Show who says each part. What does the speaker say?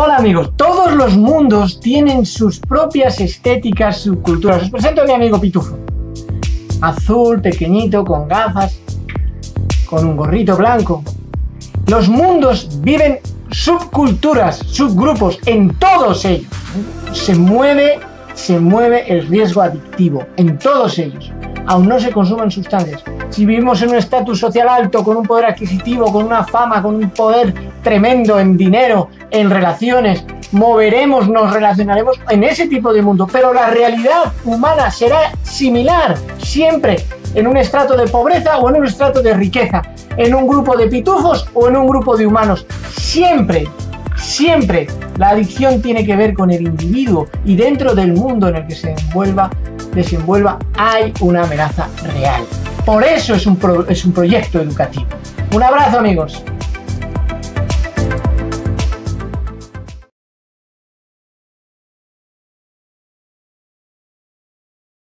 Speaker 1: Hola amigos, todos los mundos tienen sus propias estéticas, subculturas. Os presento a mi amigo Pitufo. Azul, pequeñito, con gafas, con un gorrito blanco. Los mundos viven subculturas, subgrupos, en todos ellos. Se mueve, se mueve el riesgo adictivo, en todos ellos. Aún no se consumen sustancias. Si vivimos en un estatus social alto, con un poder adquisitivo, con una fama, con un poder tremendo en dinero, en relaciones, moveremos, nos relacionaremos en ese tipo de mundo. Pero la realidad humana será similar siempre en un estrato de pobreza o en un estrato de riqueza, en un grupo de pitufos o en un grupo de humanos. Siempre, siempre la adicción tiene que ver con el individuo y dentro del mundo en el que se envuelva, desenvuelva hay una amenaza real. Por eso es un, es un proyecto educativo. Un abrazo amigos.